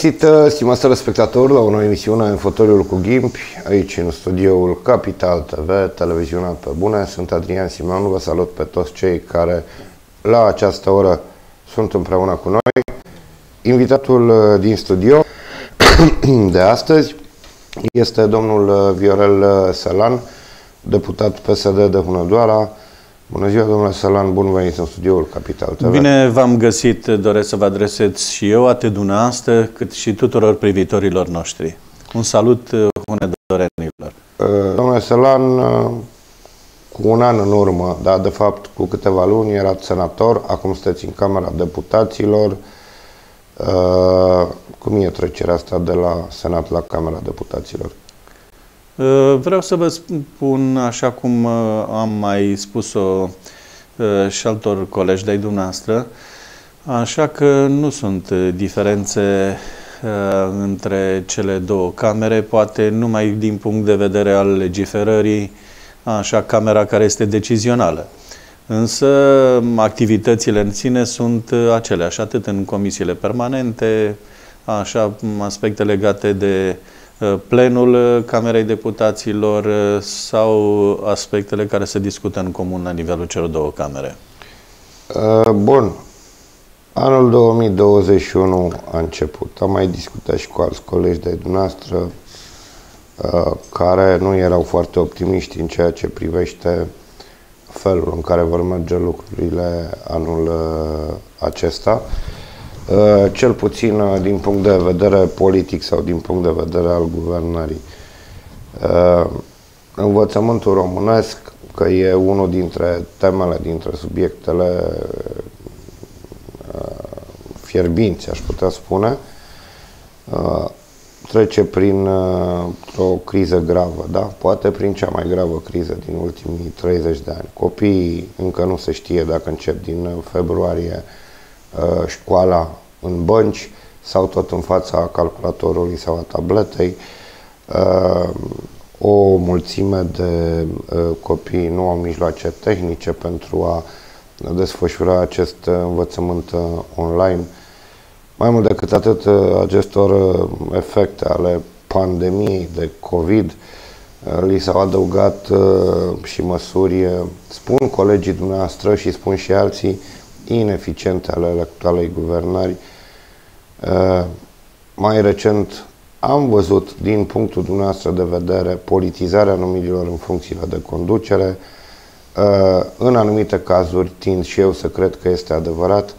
Bun găsit, uh, stimați telespectatori, la o nouă emisiune în fotoliul cu Gimpi, aici în studioul Capital TV, televiziunea pe bune. Sunt Adrian Simon, vă salut pe toți cei care la această oră sunt împreună cu noi. Invitatul uh, din studio de astăzi este domnul uh, Viorel Sălan, deputat PSD de Hunedoara, Bună ziua, domnule Salan, bun venit în studioul Capital TV. Bine v-am găsit, doresc să vă adresez și eu, atât dumneavoastră, cât și tuturor privitorilor noștri. Un salut uh, hunedorenilor. Uh, domnule Salan, uh, cu un an în urmă, dar de fapt cu câteva luni, erați senator, acum sunteți în Camera Deputaților. Cum e trecerea asta de la Senat la Camera Deputaților? Uh, vreau să vă spun, așa cum uh, am mai spus-o uh, și altor colegi de-ai dumneavoastră, așa că nu sunt diferențe între cele două camere, poate numai din punct de vedere al legiferării, așa, camera care este decizională. Însă activitățile în sine sunt aceleași, atât în comisiile permanente, așa, aspecte legate de uh, Uh, plenul uh, Camerei Deputaților uh, sau aspectele care se discută în comun la nivelul celor două camere? Bun. Anul 2021 a început. Am mai discutat și cu alți colegi de dumneavoastră care nu erau foarte optimiști în ceea ce privește felul în care vor merge lucrurile anul acesta. Uh, cel puțin uh, din punct de vedere politic sau din punct de vedere al guvernării. Uh, învățământul românesc, că e unul dintre temele, dintre subiectele fierbinți, aș putea spune, trece prin o criză gravă, da? Poate prin cea mai gravă criză din ultimii 30 de ani. Copiii încă nu se știe dacă încep din februarie Uh, școala în bănci sau tot în fața calculatorului sau a tabletei. Uh, o mulțime de uh, copii nu au mijloace tehnice pentru a desfășura acest învățământ online. Mai mult decât atât, acestor efecte ale pandemiei de COVID, li s-au adăugat și măsuri, spun colegii dumneavoastră și spun și alții, ineficiente ale actualei guvernări. Uh, mai recent am văzut, din punctul dumneavoastră de vedere, politizarea numirilor în funcțiile de conducere. Uh, în anumite cazuri tind și eu să cred că este adevărat.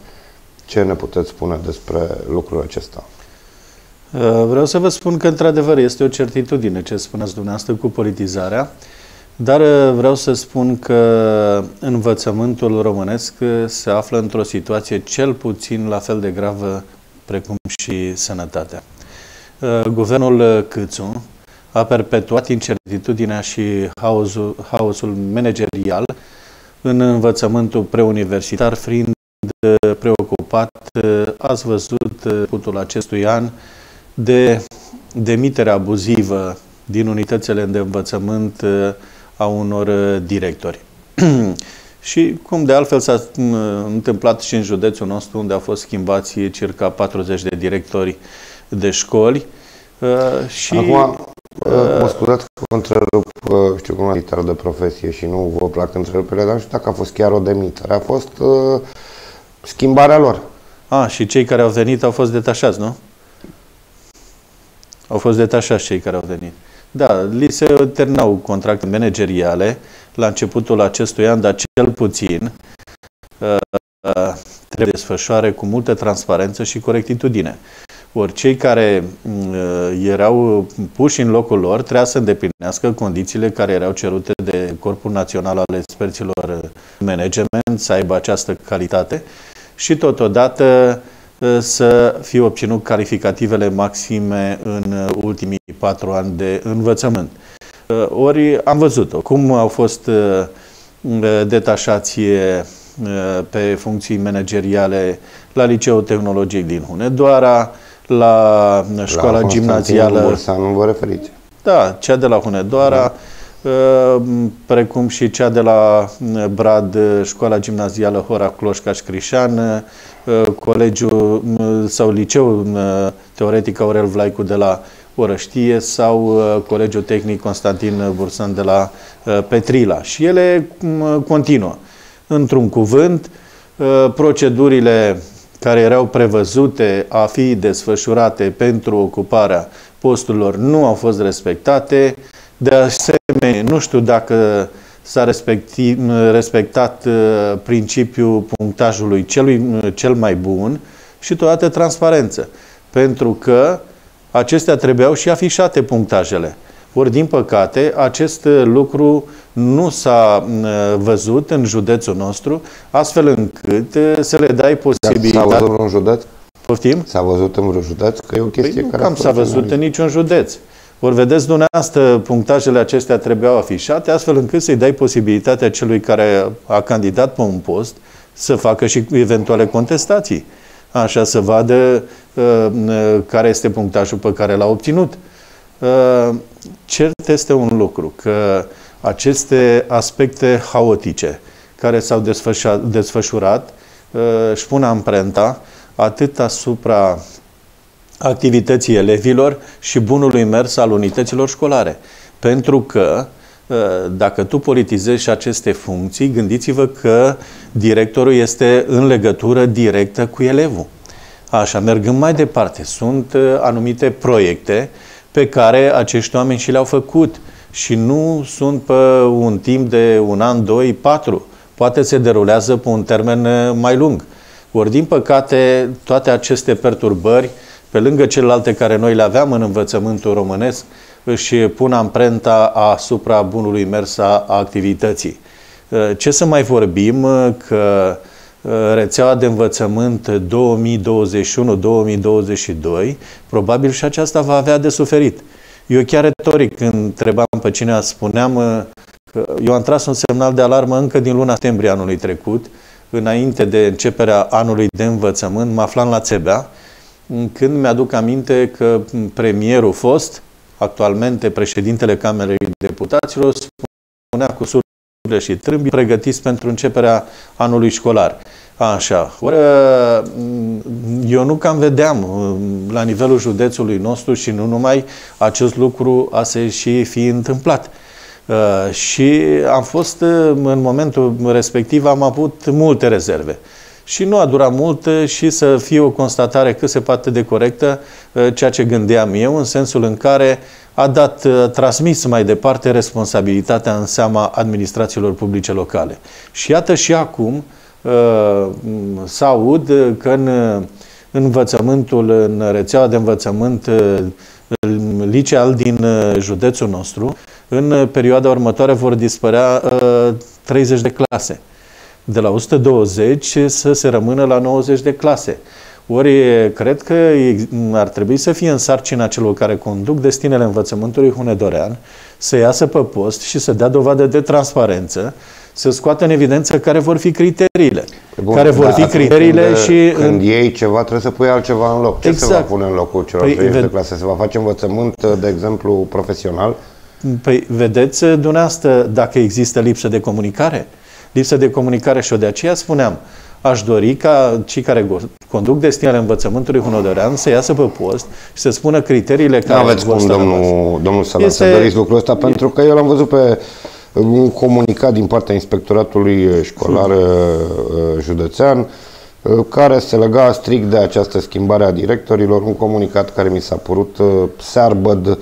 Ce ne puteți spune despre lucrul acesta? Uh, vreau să vă spun că, într-adevăr, este o certitudine ce spuneți dumneavoastră cu politizarea. Dar uh, vreau să spun că învățământul românesc uh, se află într-o situație cel puțin la fel de gravă precum și sănătatea. Uh, guvernul Câțu a perpetuat incertitudinea și haosul, haosul managerial în învățământul preuniversitar, fiind preocupat, ați văzut punctul acestui an, de demiterea abuzivă din unitățile de învățământ a unor uh, directori. și cum de altfel s-a uh, întâmplat și în județul nostru, unde au fost schimbați circa 40 de directori de școli. Uh, și, Acum, mă scuzați că vă întrerup, știu cum la de profesie și nu vă plac întrerupele, dar nu știu dacă a fost chiar o demitere. A fost uh, schimbarea lor. A, și cei care au venit au fost detașați, nu? Au fost detașați cei care au venit. Da, li se terminau contracte manageriale la începutul acestui an, dar cel puțin uh, uh, trebuie desfășoare cu multă transparență și corectitudine. Ori cei care uh, erau puși în locul lor trebuia să îndeplinească condițiile care erau cerute de Corpul Național al Experților Management, să aibă această calitate și totodată să fie obținut calificativele maxime în ultimii patru ani de învățământ. Ori am văzut-o, cum au fost uh, detașați uh, pe funcții manageriale la Liceul Tehnologic din Hunedoara, la școala la gimnazială. nu vă referiți? Da, cea de la Hunedoara, precum și cea de la Brad, școala gimnazială Hora Cloșcaș Șcrișan, colegiul sau liceul teoretic Aurel Vlaicu de la Orăștie sau Colegiul Tehnic Constantin Bursan de la Petrila. Și ele continuă. Într-un cuvânt, procedurile care erau prevăzute a fi desfășurate pentru ocuparea posturilor nu au fost respectate. De asemenea, nu știu dacă s-a respectat uh, principiul punctajului celui, uh, cel mai bun și totodată transparență. Pentru că acestea trebuiau și afișate punctajele. Ori, din păcate, acest lucru nu s-a văzut în județul nostru, astfel încât să le dai posibilitatea... S-a văzut în județ? Poftim? S-a văzut în vreun județ? Că e o chestie păi nu care... cam s-a văzut în niciun județ. Ori vedeți, dumneavoastră, punctajele acestea trebuiau afișate, astfel încât să-i dai posibilitatea celui care a candidat pe un post să facă și eventuale contestații. Așa să vadă uh, care este punctajul pe care l-a obținut. Uh, cert este un lucru, că aceste aspecte haotice care s-au desfășurat uh, își pun amprenta atât asupra activității elevilor și bunului mers al unităților școlare. Pentru că uh, dacă tu politizezi și aceste funcții, gândiți-vă că directorul este în legătură directă cu elevul. Așa, mergând mai departe, sunt anumite proiecte pe care acești oameni și le-au făcut și nu sunt pe un timp de un an, doi, patru. Poate se derulează pe un termen uh, mai lung. Ori, din păcate, toate aceste perturbări, pe lângă celelalte care noi le aveam în învățământul românesc, își pun amprenta asupra bunului mers a activității. Uh, ce să mai vorbim uh, că rețeaua de învățământ 2021-2022, probabil și aceasta va avea de suferit. Eu chiar retoric, când întrebam pe cineva, spuneam că eu am tras un semnal de alarmă încă din luna septembrie anului trecut, înainte de începerea anului de învățământ, mă aflam la Țebea, când mi-aduc aminte că premierul fost, actualmente președintele Camerei Deputaților, spunea cu surle și trâmbi, pregătiți pentru începerea anului școlar. Așa. Ori, eu nu cam vedeam la nivelul județului nostru și nu numai acest lucru a se și fi întâmplat. Uh, și am fost, uh, în momentul respectiv, am avut multe rezerve. Și nu a durat mult uh, și să fie o constatare cât se poate de corectă ceea ce gândeam eu, în sensul în care a dat, transmis mai departe responsabilitatea în seama administrațiilor publice locale. Și iată și acum să aud că în învățământul, în rețeaua de învățământ liceal din județul nostru, în perioada următoare vor dispărea uh, 30 de clase. De la 120 să se rămână la 90 de clase. Ori cred că ar trebui să fie în sarcina celor care conduc destinele învățământului hunedorean să iasă pe post și să dea dovadă de transparență, să scoată în evidență care vor fi criteriile. Bun, care vor da, fi criteriile când, și... Când în... iei ceva, trebuie să pui altceva în loc. Ce exact. se va pune în locul celor păi, 30 de clase? Se va face învățământ, de exemplu, profesional? Păi, vedeți, dumneavoastră, dacă există lipsă de comunicare? Lipsă de comunicare și o de aceea spuneam, aș dori ca cei care conduc destinele învățământului hunodorean să iasă pe post și să spună criteriile care Nu aveți cum, domnul, domnul Salat, este... să doriți lucrul ăsta, pentru că eu l-am văzut pe un comunicat din partea Inspectoratului Școlar hmm. Uh, județean, uh, care se lega strict de această schimbare a directorilor, un comunicat care mi s-a părut uh, searbăd,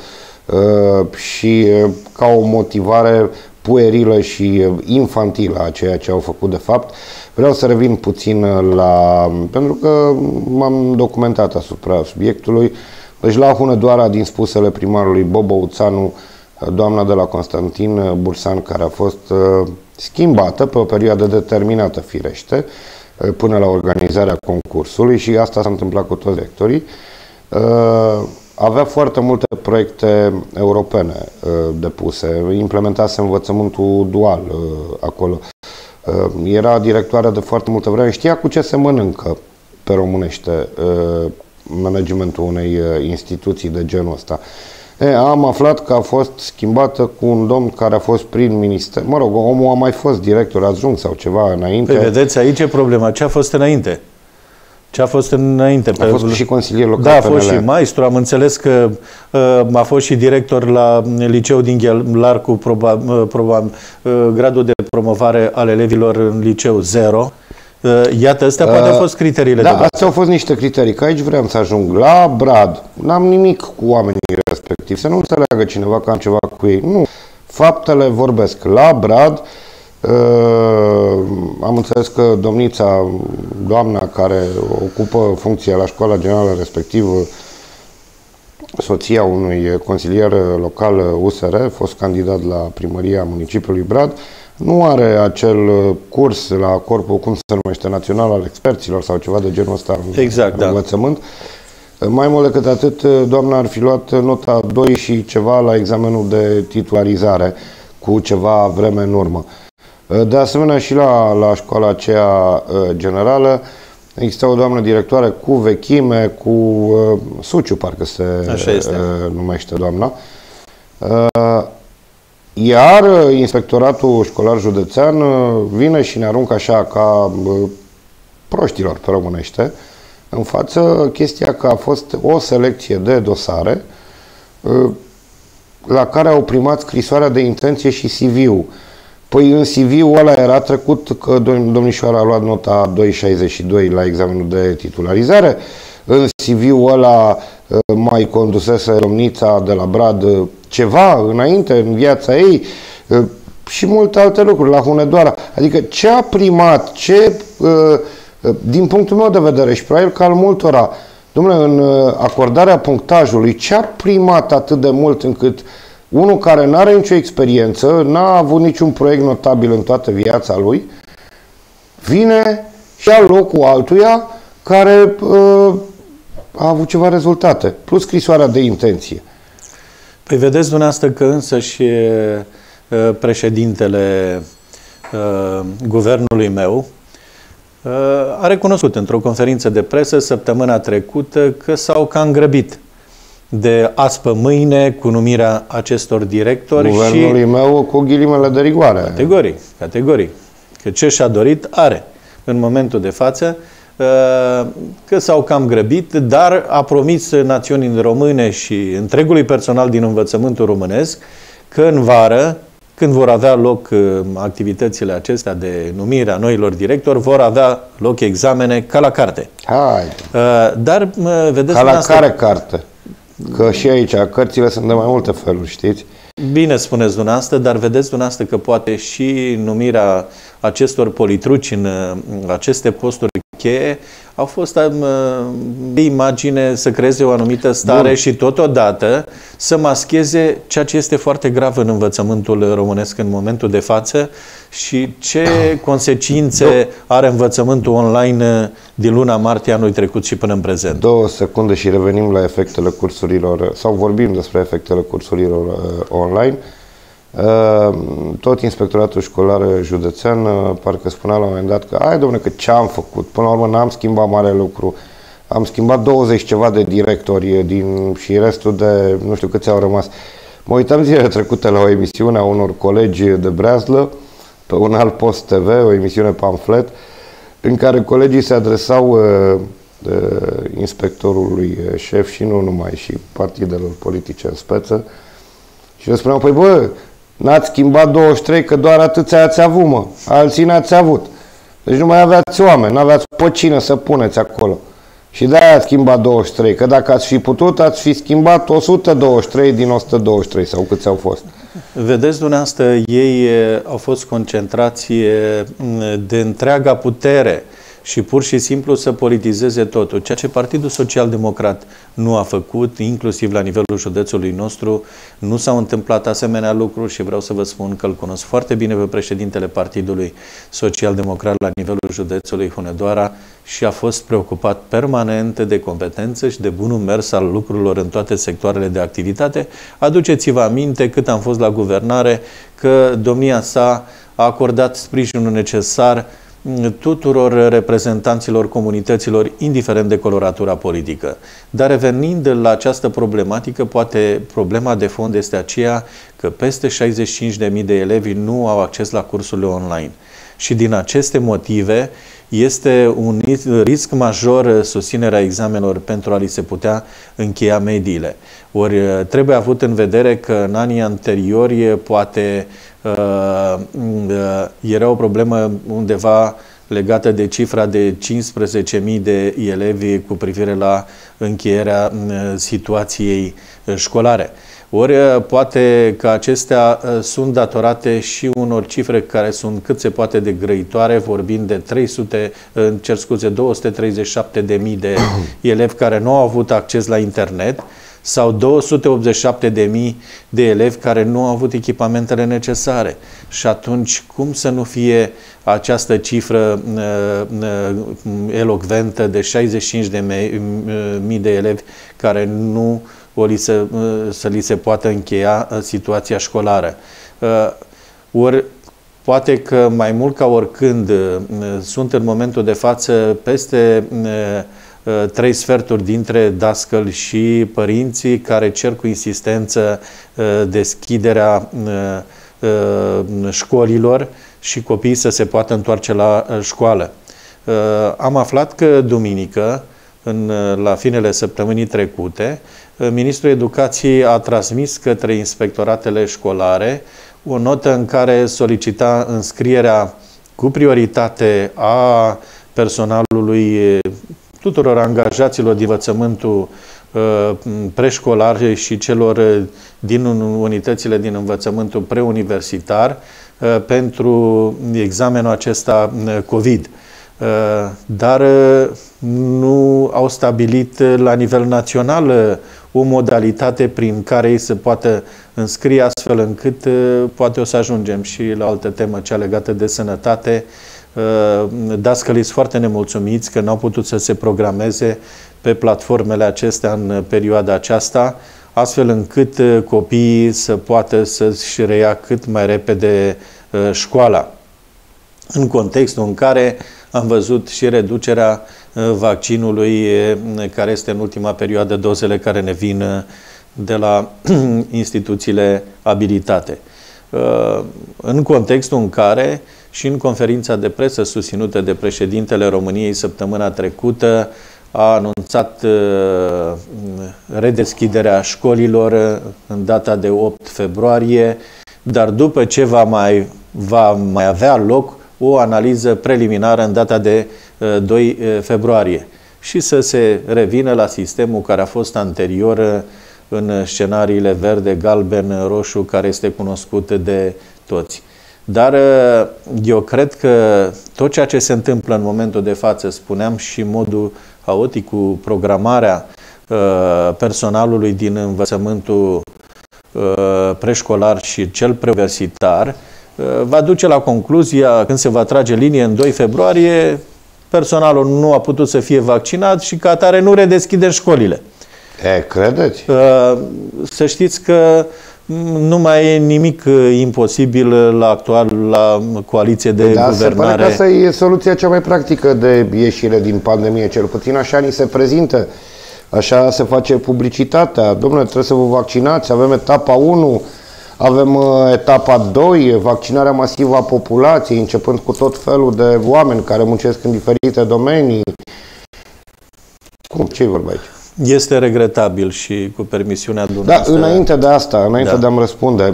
Uh, și uh, ca o motivare puerilă și uh, infantilă a ceea ce au făcut de fapt. Vreau să revin puțin la... pentru că m-am documentat asupra subiectului. Deci la Hunedoara, din spusele primarului Bobo Uțanu, doamna de la Constantin Bursan, care a fost schimbată pe o perioadă determinată, firește, până la organizarea concursului și asta s-a întâmplat cu toți rectorii avea foarte multe proiecte europene uh, depuse, implementase învățământul dual uh, acolo. Uh, era directoarea de foarte multă vreme, știa cu ce se mănâncă pe românește uh, managementul unei uh, instituții de genul ăsta. E, am aflat că a fost schimbată cu un domn care a fost prin minister. Mă rog, omul a mai fost director adjunct sau ceva înainte. Păi vedeți, aici e problema. Ce a fost înainte? Ce a fost înainte? A fost și consilier local Da, a fost PNL. și maestru. Am înțeles că uh, a fost și director la liceu din Ghelar cu proba, uh, proba, uh, gradul de promovare al elevilor în liceu 0. Uh, iată, astea uh, poate au fost criteriile da, de astea au fost niște criterii, că aici vreau să ajung. La Brad, n-am nimic cu oamenii respectivi, să nu înțeleagă cineva că am ceva cu ei. Nu, faptele vorbesc. La Brad, uh, am înțeles că domnița, doamna care ocupă funcția la școala generală respectivă, soția unui consilier local USR, fost candidat la primăria municipiului Brad, nu are acel uh, curs la corpul, cum se numește, național al experților sau ceva de genul ăsta exact, în da. învățământ. Uh, mai mult decât atât, uh, doamna ar fi luat nota 2 și ceva la examenul de titularizare cu ceva vreme în urmă. De asemenea, și la, la școala aceea generală există o doamnă directoare cu vechime, cu uh, Suciu, parcă se Așa este. Uh, numește doamna. Uh, iar uh, inspectoratul școlar județean uh, vine și ne aruncă așa ca uh, proștilor pe românește în față chestia că a fost o selecție de dosare la care au primat scrisoarea de intenție și CV-ul. Păi în CV-ul ăla era trecut că domnișoara a luat nota 2,62 la examenul de titularizare, în CV-ul ăla mai condusese domnița de la Brad ceva înainte în viața ei și multe alte lucruri la Hunedoara. Adică ce a primat, ce, din punctul meu de vedere și probabil ca al multora, domnule, în acordarea punctajului, ce a primat atât de mult încât unul care nu are nicio experiență, n-a avut niciun proiect notabil în toată viața lui, vine și ia locul altuia care uh, a avut ceva rezultate, plus scrisoarea de intenție. Păi vedeți dumneavoastră că însă și președintele guvernului meu a recunoscut într-o conferință de presă săptămâna trecută că s-au cam grăbit de aspă mâine cu numirea acestor directori Guvernului și... meu cu ghilimele de rigoare. Categorii, categorii. Că ce și-a dorit, are. În momentul de față, că s-au cam grăbit, dar a promis națiunii române și întregului personal din învățământul românesc că în vară, când vor avea loc uh, activitățile acestea de numire a noilor directori, vor avea loc examene ca la carte. Hai. Uh, dar, vedeți... Ca la asta... care carte? Că și aici cărțile sunt de mai multe feluri, știți? Bine spuneți dumneavoastră, dar vedeți dumneavoastră că poate și numirea acestor politruci în aceste posturi cheie au fost um, de imagine să creeze o anumită stare Bun. și totodată să mascheze ceea ce este foarte grav în învățământul românesc în momentul de față și ce consecințe Două. are învățământul online din luna martie anului trecut și până în prezent. Două secunde și revenim la efectele cursurilor, sau vorbim despre efectele cursurilor uh, online. Uh, tot inspectoratul școlar județean uh, parcă spunea la un moment dat că ai domnule că ce am făcut, până la urmă n-am schimbat mare lucru, am schimbat 20 ceva de directori din, și restul de nu știu câți au rămas. Mă uitam zilele trecute la o emisiune a unor colegi de Breazlă pe un alt post TV, o emisiune pamflet, în care colegii se adresau uh, uh, inspectorului șef și nu numai, și partidelor politice în speță, și le spuneau, păi bă, N-ați schimbat 23 că doar atâția ați avut, mă. Alții n-ați avut. Deci nu mai aveați oameni, n-aveați pe cine să puneți acolo. Și de-aia ați schimbat 23, că dacă ați fi putut, ați fi schimbat 123 din 123 sau câți au fost. Vedeți, dumneavoastră, ei au fost concentrați de întreaga putere și pur și simplu să politizeze totul. Ceea ce Partidul Social Democrat nu a făcut, inclusiv la nivelul județului nostru, nu s-au întâmplat asemenea lucruri și vreau să vă spun că îl cunosc foarte bine pe președintele Partidului Social Democrat la nivelul județului Hunedoara și a fost preocupat permanent de competență și de bunul mers al lucrurilor în toate sectoarele de activitate. Aduceți-vă aminte cât am fost la guvernare că domnia sa a acordat sprijinul necesar tuturor reprezentanților comunităților, indiferent de coloratura politică. Dar revenind la această problematică, poate problema de fond este aceea că peste 65.000 de elevi nu au acces la cursurile online. Și din aceste motive este un risc major susținerea examenelor pentru a li se putea încheia mediile. Ori trebuie avut în vedere că în anii anteriori poate uh, uh, era o problemă undeva legată de cifra de 15.000 de elevi cu privire la încheierea uh, situației școlare. Ori uh, poate că acestea uh, sunt datorate și unor cifre care sunt cât se poate de grăitoare, vorbind de 300, cer scuze, 237 de mii de elevi care nu au avut acces la internet sau 287 de mii de elevi care nu au avut echipamentele necesare. Și atunci, cum să nu fie această cifră uh, uh, elocventă de 65 de mii de elevi care nu o li se, să li se poată încheia uh, situația școlară. Uh, ori poate că mai mult ca oricând uh, sunt în momentul de față peste trei sferturi dintre dascăli și părinții care cer cu insistență deschiderea școlilor și copiii să se poată întoarce la școală. Am aflat că duminică, în, la finele săptămânii trecute, Ministrul Educației a transmis către inspectoratele școlare o notă în care solicita înscrierea cu prioritate a personalului tuturor angajaților din învățământul uh, preșcolar și celor din unitățile din învățământul preuniversitar uh, pentru examenul acesta uh, COVID. Dar nu au stabilit la nivel național o modalitate prin care ei se poată înscrie astfel încât uh, poate o să ajungem și la altă temă, cea legată de sănătate. Uh, dascălii sunt foarte nemulțumiți că n-au putut să se programeze pe platformele acestea în perioada aceasta, astfel încât uh, copiii să poată să-și reia cât mai repede școala. În contextul în care am văzut și reducerea uh, vaccinului care este în ultima perioadă dozele care ne vin uh, de la instituțiile abilitate. Uh, în contextul în care și în conferința de presă susținută de președintele României săptămâna trecută a anunțat redeschiderea școlilor în data de 8 februarie, dar după ce va mai, va mai avea loc o analiză preliminară în data de 2 uh, uh, februarie și să se revină la sistemul care a fost anterior uh, în scenariile verde, galben, roșu, care este cunoscut de toți. Dar eu cred că tot ceea ce se întâmplă în momentul de față, spuneam și modul haotic cu programarea personalului din învățământul preșcolar și cel preuniversitar, Uh, va duce la concluzia, când se va trage linie în 2 februarie, personalul nu a putut să fie vaccinat și ca atare nu redeschide școlile. E, credeți? Uh, să știți că nu mai e nimic uh, imposibil la actual, la coaliție de da, guvernare. Se pare că asta e soluția cea mai practică de ieșire din pandemie, cel puțin așa ni se prezintă. Așa se face publicitatea. Domnule, trebuie să vă vaccinați, avem etapa 1, avem uh, etapa 2, vaccinarea masivă a populației, începând cu tot felul de oameni care muncesc în diferite domenii. Cum? Ce vorba aici? Este regretabil și cu permisiunea da, dumneavoastră. Da, înainte de asta, înainte da. de a-mi răspunde,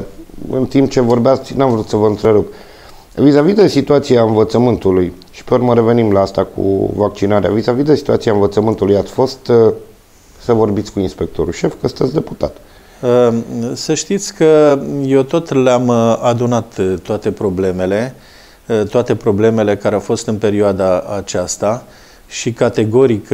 în timp ce vorbeați, n-am vrut să vă întrerup. Vis-a-vis de situația învățământului, și pe urmă revenim la asta cu vaccinarea, vis-a-vis de situația învățământului, ați fost uh, să vorbiți cu inspectorul șef, că sunteți deputat. Ehm, să știți că eu tot le-am uh, adunat uh, toate problemele, uh, toate problemele care au fost în perioada aceasta și categoric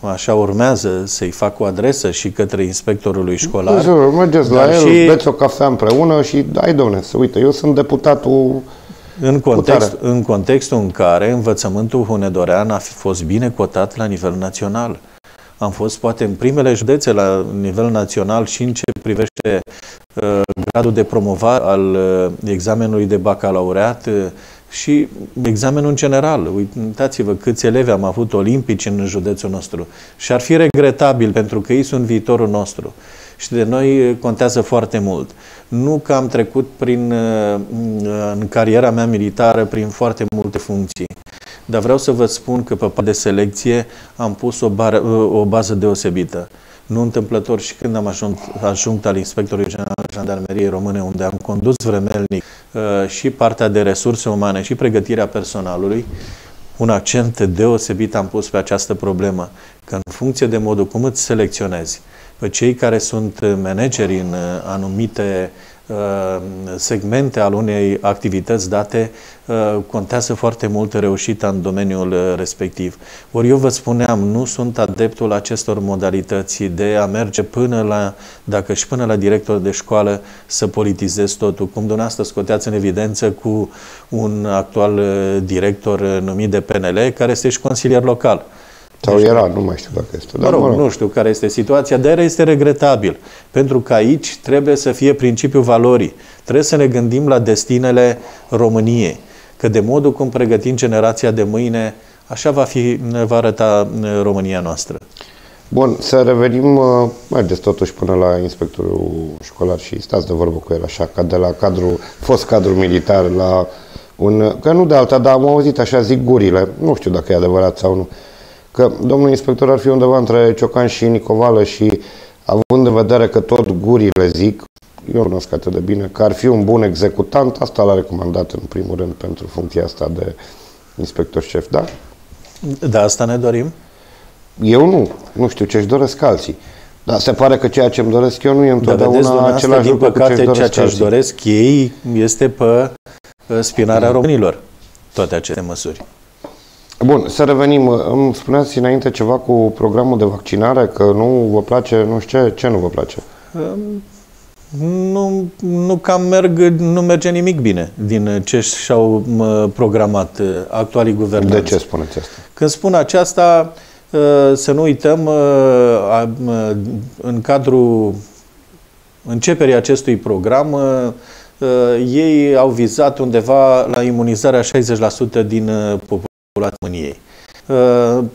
așa urmează să-i fac o adresă și către inspectorului școlar. Sigur, mergeți la el, și... beți o cafea împreună și dai, domne, să uite, eu sunt deputatul în, context, în contextul în care învățământul hunedorean a fost bine cotat la nivel național. Am fost poate în primele județe la nivel național și în ce privește uh, gradul de promovare al uh, examenului de bacalaureat, uh, și examenul în general. Uitați-vă câți elevi am avut olimpici în județul nostru. Și ar fi regretabil pentru că ei sunt viitorul nostru. Și de noi contează foarte mult. Nu că am trecut prin, în cariera mea militară prin foarte multe funcții, dar vreau să vă spun că pe partea de selecție am pus o, bar, o bază deosebită. Nu întâmplător și când am ajuns, ajuns al inspectorului general al Jandarmeriei Române, unde am condus vremelnic uh, și partea de resurse umane și pregătirea personalului, un accent deosebit am pus pe această problemă, că în funcție de modul cum îți selecționezi pe cei care sunt manageri în uh, anumite Uh, segmente al unei activități date uh, contează foarte mult reușita în domeniul uh, respectiv. Ori eu vă spuneam, nu sunt adeptul acestor modalități de a merge până la, dacă și până la director de școală să politizez totul, cum dumneavoastră scoteați în evidență cu un actual director numit de PNL, care este și consilier local. Sau deci, era, nu mai știu dacă este. Mă rog, mă rog, nu știu care este situația, dar este regretabil. Pentru că aici trebuie să fie principiul valorii. Trebuie să ne gândim la destinele României. Că de modul cum pregătim generația de mâine, așa va, fi, va arăta România noastră. Bun, să revenim, uh, mergeți totuși până la inspectorul școlar și stați de vorbă cu el așa, ca de la cadru, fost cadru militar la un, că nu de alta, dar am auzit așa zic gurile, nu știu dacă e adevărat sau nu, că domnul inspector ar fi undeva între Ciocan și Nicovală și având în vedere că tot gurile zic, eu nu cunosc atât de bine, că ar fi un bun executant, asta l-a recomandat în primul rând pentru funcția asta de inspector șef, da? Da, asta ne dorim. Eu nu, nu știu ce-și doresc alții. Dar se pare că ceea ce îmi doresc eu nu e întotdeauna da, același lucru cu ce ceea ce își doresc ei este pe spinarea românilor, toate aceste măsuri. Bun, să revenim. Îmi spuneați înainte ceva cu programul de vaccinare, că nu vă place, nu știu ce, ce nu vă place? Nu, nu cam merg, nu merge nimic bine din ce și-au programat uh, actualii guvernanți. De ce spuneți asta? Când spun aceasta, uh, să nu uităm, uh, în cadrul începerii acestui program, ei au vizat undeva la imunizarea 60% din populație României.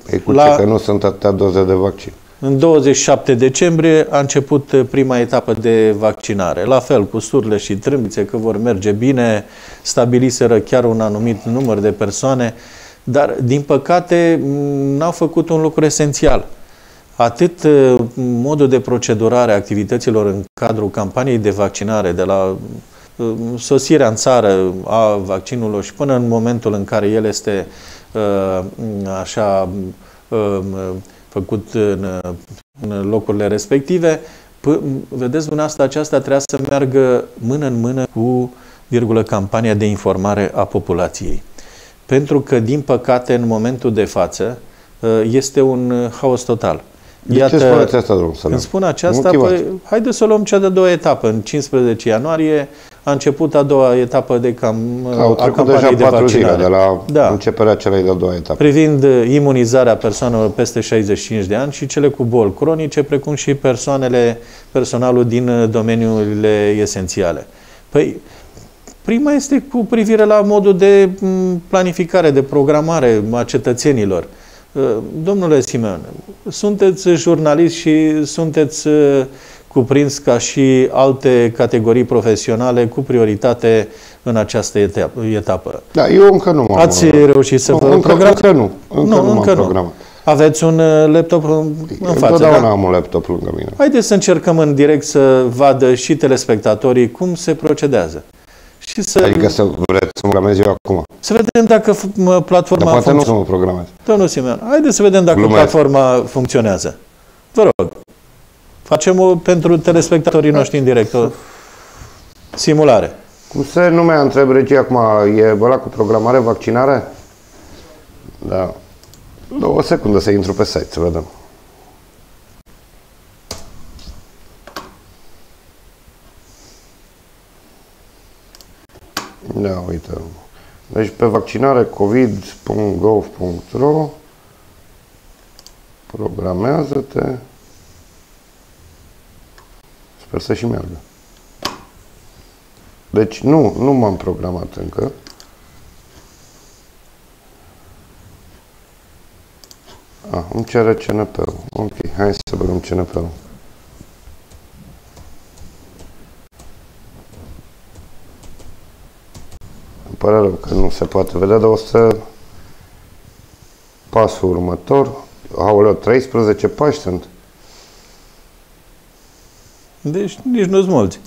E cu la, că nu sunt atâtea doze de vaccin. În 27 decembrie a început prima etapă de vaccinare. La fel, cu surle și trâmbițe, că vor merge bine, stabiliseră chiar un anumit număr de persoane, dar, din păcate, n-au făcut un lucru esențial. Atât uh, modul de procedurare a activităților în cadrul campaniei de vaccinare, de la uh, sosirea în țară a vaccinului și până în momentul în care el este Uh, așa uh, făcut în, în locurile respective, vedeți, dumneavoastră, aceasta trebuia să meargă mână în mână cu, virgulă, campania de informare a populației. Pentru că, din păcate, în momentul de față, uh, este un haos total. De Iată, ce spuneți asta, domnul Când spun aceasta, păi, haideți să luăm cea de doua etapă. În 15 ianuarie a început a doua etapă de cam, Au a campaniei de vaccinare. Zile de la da. începerea celei de-a doua etapă. Privind uh, imunizarea persoanelor peste 65 de ani și cele cu boli cronice, precum și persoanele, personalul din uh, domeniile esențiale. Păi, prima este cu privire la modul de mm, planificare, de programare a cetățenilor. Uh, domnule Simeon, sunteți jurnalist și sunteți cuprins ca și alte categorii profesionale cu prioritate în această etapă. Da, eu încă nu m-am... Ați reușit să vă încă, program... încă nu. Încă nu, nu încă nu. Programat. Aveți un uh, laptop în față, Întotdeauna da? am un laptop lângă mine. Haideți să încercăm în direct să vadă și telespectatorii cum se procedează. Și să... Adică să vreți să programez eu acum. Să vedem dacă platforma... Dar poate func... nu să mă programez. Domnul Simeon, haideți să vedem dacă Glumesc. platforma funcționează. Vă rog. Facem o, pentru telespectatorii noștri în direct o simulare. Cum se numea, întreb regie acum, e ăla cu programare, vaccinare? Da. O secundă să intru pe site, să vedem. Da, uite. Deci pe vaccinare covid.gov.ro programează-te Sper să și meargă. Deci nu, nu m-am programat încă. A, îmi cere CNP-ul. Ok, hai să băgăm CNP-ul. Îmi pare rău că nu se poate vedea, dar o să... Pasul următor... Aoleu, 13 pași sunt. Deci nici nu-ți mulți.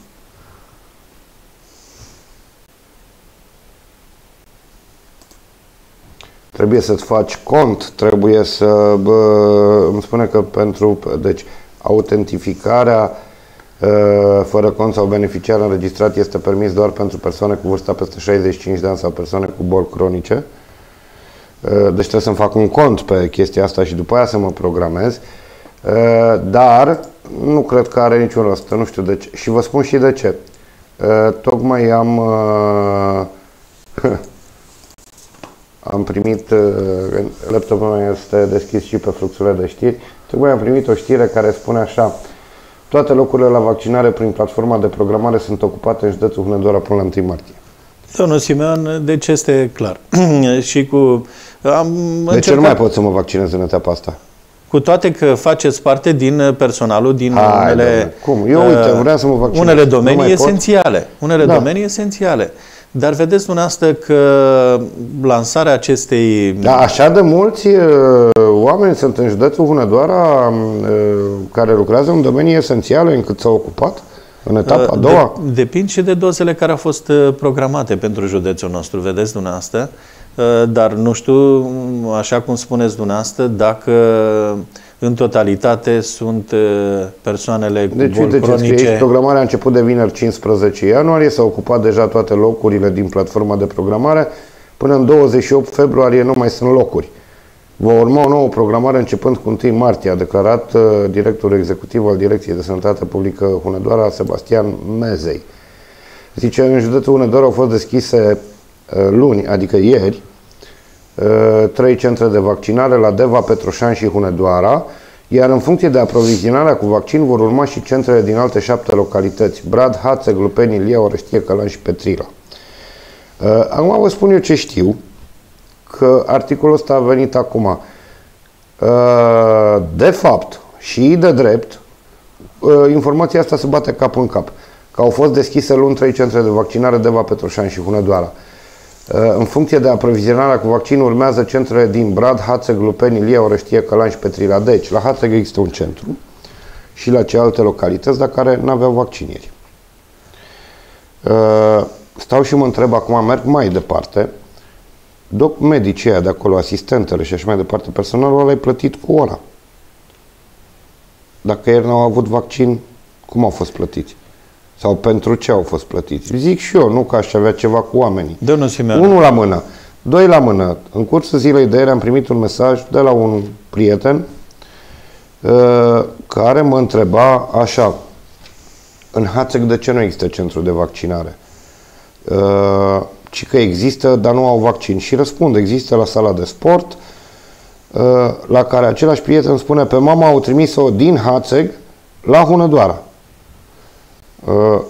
Trebuie să-ți faci cont, trebuie să... Bă, îmi spune că pentru... Deci, autentificarea ă, fără cont sau beneficiar înregistrat este permis doar pentru persoane cu vârsta peste 65 de ani sau persoane cu boli cronice. Ă, deci trebuie să-mi fac un cont pe chestia asta și după aia să mă programez. Ă, dar nu cred că are niciun rost, nu știu de ce. Și vă spun și de ce. Tocmai am am primit, uh, laptopul meu este deschis și pe fluxurile de știri, tocmai am primit o știre care spune așa, toate locurile la vaccinare prin platforma de programare sunt ocupate în județul Hunedoara până la 1 martie. Domnul Simeon, deci este clar. și cu... Am de încercat... ce nu mai pot să mă vaccinez în etapa asta? Cu toate că faceți parte din personalul din Hai, unele... Doamne. Cum? Eu, uite, vreau să mă vaccinez. Unele domenii esențiale. Pot? Unele da. domenii esențiale. Dar vedeți dumneavoastră că lansarea acestei... Da, așa de mulți uh, oameni sunt în județul Hunedoara uh, care lucrează în domenii esențiale încât s-au ocupat în etapa a doua? De, depinde și de dozele care au fost uh, programate pentru județul nostru, vedeți dumneavoastră. Dar nu știu, așa cum spuneți dumneavoastră, dacă în totalitate sunt persoanele cu deci, boli uite cronice. Aici, programarea a început de vineri 15 ianuarie, s-au ocupat deja toate locurile din platforma de programare. Până în 28 februarie nu mai sunt locuri. Va urma o nouă programare începând cu 1 martie, a declarat uh, directorul executiv al Direcției de Sănătate Publică Hunedoara, Sebastian Mezei. Zice, în județul Hunedoara au fost deschise uh, luni, adică ieri, Uh, trei centre de vaccinare la Deva, Petroșan și Hunedoara, iar în funcție de aprovizionarea cu vaccin vor urma și centrele din alte șapte localități, Brad, Hațe, Glupeni, Ilia, Orăștie, Călan și Petrila. Uh, acum vă spun eu ce știu, că articolul ăsta a venit acum. Uh, de fapt, și de drept, informația asta se bate cap în cap. Că au fost deschise luni trei centre de vaccinare Deva, Petroșan și Hunedoara. În funcție de aprovizionarea cu vaccin urmează centrele din Brad, Hațeg, Lupeni, Ilie, Orăștie, Călan și Petrila. Deci, la Hațeg există un centru și la celelalte localități, dar care nu aveau vaccinieri. Stau și mă întreb, acum merg mai departe, doc medicii de acolo, asistentele și așa mai departe, personalul ăla ai plătit cu ora. Dacă ieri n-au avut vaccin, cum au fost plătiți? Sau pentru ce au fost plătiți? Zic și eu, nu că aș avea ceva cu oamenii. Domnul Simeon. Unul la mână. Doi la mână. În cursul zilei de ieri am primit un mesaj de la un prieten uh, care mă întreba așa, în Hațec de ce nu există centru de vaccinare? Uh, ci că există, dar nu au vaccin. Și răspund, există la sala de sport, uh, la care același prieten spune, pe mama au trimis-o din Hațeg la Hunedoara. Uh,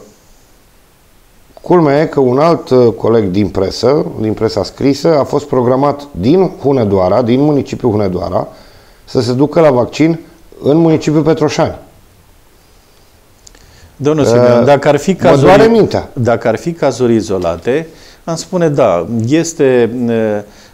culmea e că un alt uh, coleg din presă, din presa scrisă, a fost programat din Hunedoara, din municipiul Hunedoara, să se ducă la vaccin în municipiul Petroșani. Domnul Simeon, uh, dacă ar fi cazuri, dacă ar fi cazuri izolate, am spune da, este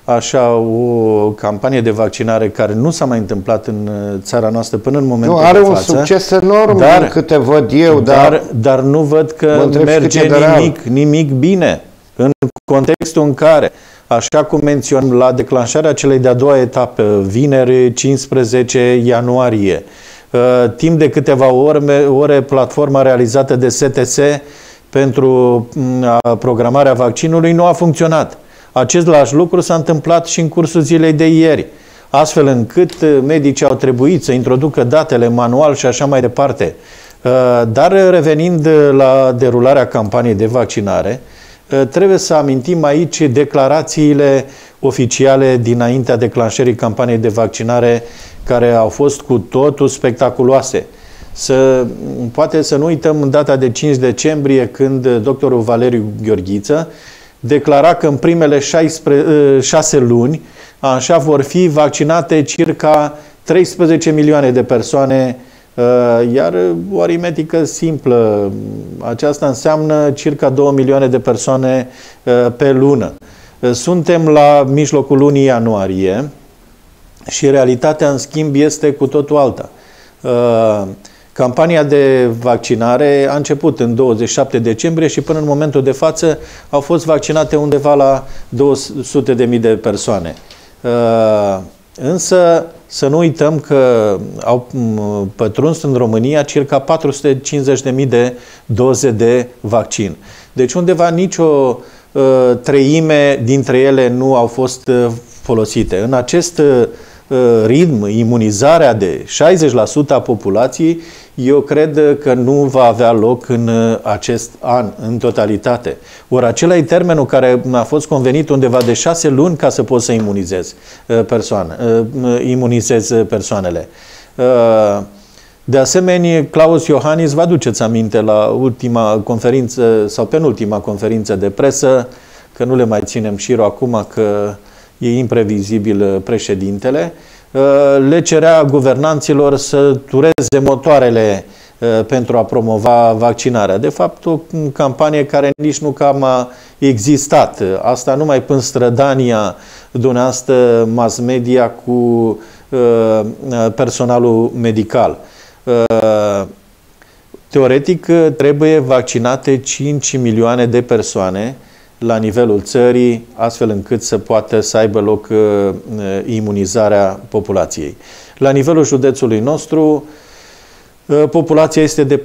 așa o campanie de vaccinare care nu s-a mai întâmplat în uh, țara noastră până în momentul nu, are de față. un succes enorm dar, câte văd eu, dar, dar, dar nu văd că merge nimic, nimic bine în contextul în care Așa cum menționăm la declanșarea celei de-a doua etape, vineri 15 ianuarie, uh, timp de câteva ore, ore platforma realizată de STS pentru mm, programarea vaccinului nu a funcționat. Același lucru s-a întâmplat și în cursul zilei de ieri, astfel încât uh, medicii au trebuit să introducă datele manual și așa mai departe. Uh, dar revenind la derularea campaniei de vaccinare, uh, trebuie să amintim aici declarațiile oficiale dinaintea declanșării campaniei de vaccinare care au fost cu totul spectaculoase. Să, poate să nu uităm data de 5 decembrie când doctorul Valeriu Gheorghiță declara că în primele 16, 6 ă, luni așa vor fi vaccinate circa 13 milioane de persoane iar o aritmetică simplă, aceasta înseamnă circa 2 milioane de persoane pe lună. Suntem la mijlocul lunii ianuarie și realitatea, în schimb, este cu totul alta. Campania de vaccinare a început în 27 decembrie și până în momentul de față au fost vaccinate undeva la 200.000 de persoane. Însă să nu uităm că au pătruns în România circa 450.000 de doze de vaccin. Deci undeva nicio uh, treime dintre ele nu au fost uh, folosite. În acest uh, ritm, imunizarea de 60% a populației eu cred că nu va avea loc în uh, acest an, în totalitate. Ori acela e termenul care a fost convenit undeva de șase luni ca să poți să imunizezi, uh, persoane, uh, imunizezi persoanele. De asemenea, Claus Iohannis, vă aduceți aminte la ultima conferință sau penultima conferință de presă, că nu le mai ținem șirul acum, că e imprevizibil președintele, Uh, le cerea guvernanților să tureze motoarele uh, pentru a promova vaccinarea. De fapt, o campanie care nici nu cam a existat. Asta numai până strădania dumneavoastră mass media cu uh, personalul medical. Teoretic, trebuie vaccinate 5 milioane de persoane la nivelul țării, astfel încât să poată să aibă loc uh, uh, imunizarea populației. La nivelul județului nostru, uh, populația este de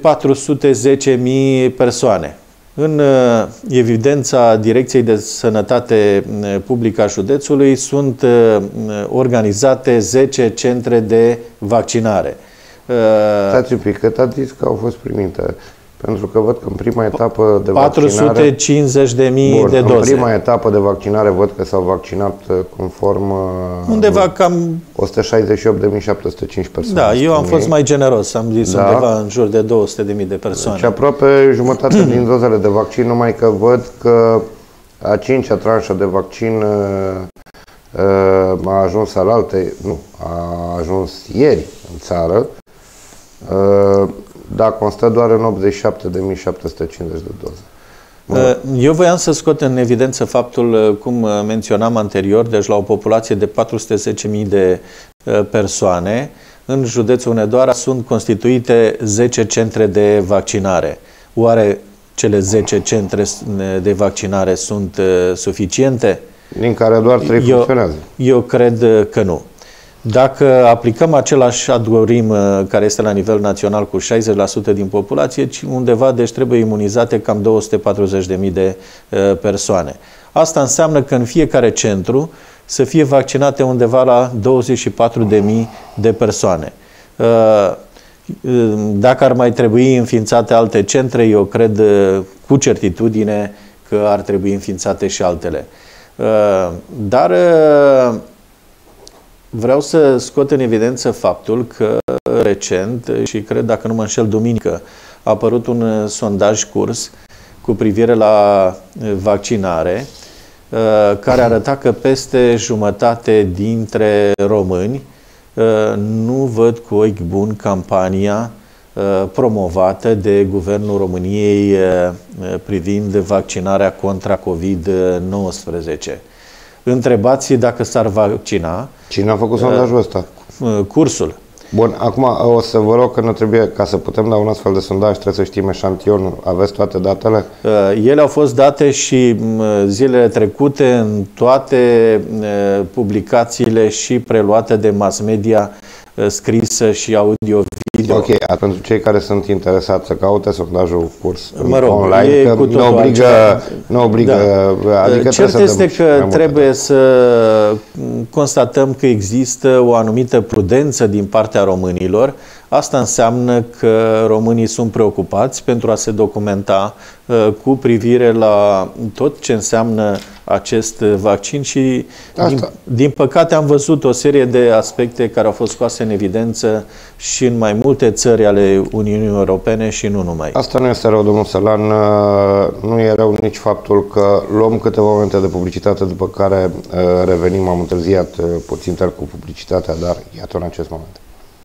410.000 persoane. În evidența Direcției de Sănătate Publică a județului sunt organizate 10 centre de vaccinare. Stați un pic, cât a zis că au fost primite pentru că văd că în prima etapă de 450 de mii de doze. În prima etapă de vaccinare văd că s-au vaccinat uh, conform uh, undeva cam 168.705 persoane. Da, eu am fost mai generos, am zis da. undeva în jur de 200.000 de persoane. Deci aproape jumătate din dozele de vaccin, numai că văd că a cincea tranșă de vaccin uh, a ajuns al alte, nu, a ajuns ieri în țară da, constă doar în 87.750 de doze. Uh, eu voiam să scot în evidență faptul, uh, cum uh, menționam anterior, deci la o populație de 410.000 de persoane, în județul Hunedoara sunt constituite 10 centre de vaccinare. Oare cele 10 centre de vaccinare sunt suficiente? Din care doar 3 eu, funcționează. Eu cred că nu. Dacă aplicăm același algoritm uh, care este la nivel național cu 60% din populație, undeva deci trebuie imunizate cam 240.000 de uh, persoane. Asta înseamnă că în fiecare centru să fie vaccinate undeva la 24.000 de persoane. Uh, dacă ar mai trebui înființate alte centre, eu cred cu certitudine că ar trebui înființate și altele. Dar Vreau să scot în evidență faptul că recent, și cred dacă nu mă înșel duminică, a apărut un sondaj curs cu privire la vaccinare, uh, care arăta că peste jumătate dintre români uh, nu văd cu ochi bun campania uh, promovată de Guvernul României privind vaccinarea contra COVID-19 întrebați dacă s-ar vaccina. Cine a făcut sondajul uh, ăsta? Uh, cursul. Bun, acum o să vă rog că nu trebuie, ca să putem da un astfel de sondaj, trebuie să știm eșantionul. Aveți toate datele? Uh, ele au fost date și zilele trecute în toate publicațiile și preluate de mass media scrisă și audio video. Ok, pentru cei care sunt interesați să caute sondajul curs mă rog, online, e că cu nu obligă, nu obligă da. adică Cert să este că trebuie să constatăm că există o anumită prudență din partea românilor. Asta înseamnă că românii sunt preocupați pentru a se documenta uh, cu privire la tot ce înseamnă acest vaccin și din, din păcate am văzut o serie de aspecte care au fost scoase în evidență și în mai multe țări ale Uniunii Europene și nu numai. Asta nu este rău, domnul Sălan, nu e rău rău nici faptul că luăm câteva momente de publicitate, după care uh, revenim, am întârziat uh, puțin cu publicitatea, dar iată în acest moment.